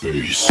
Peace.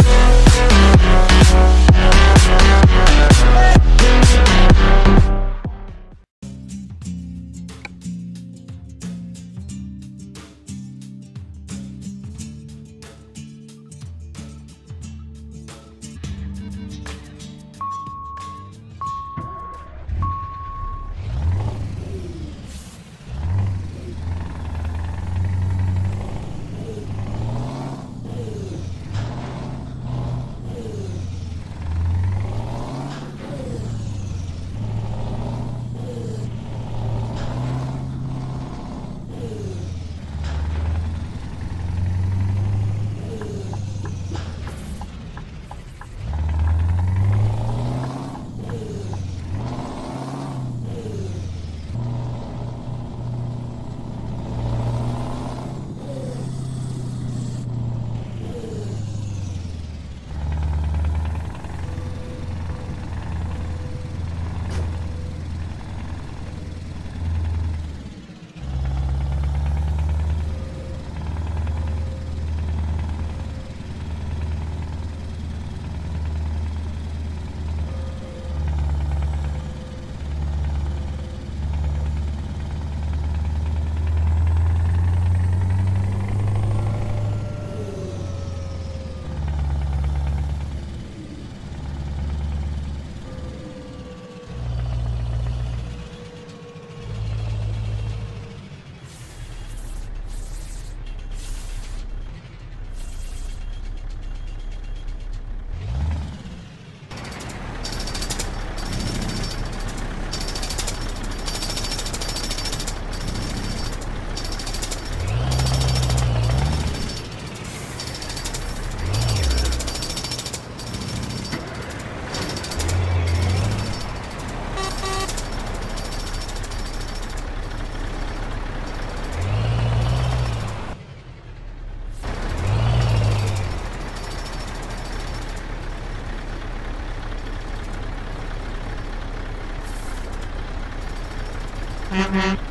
Mm-hmm.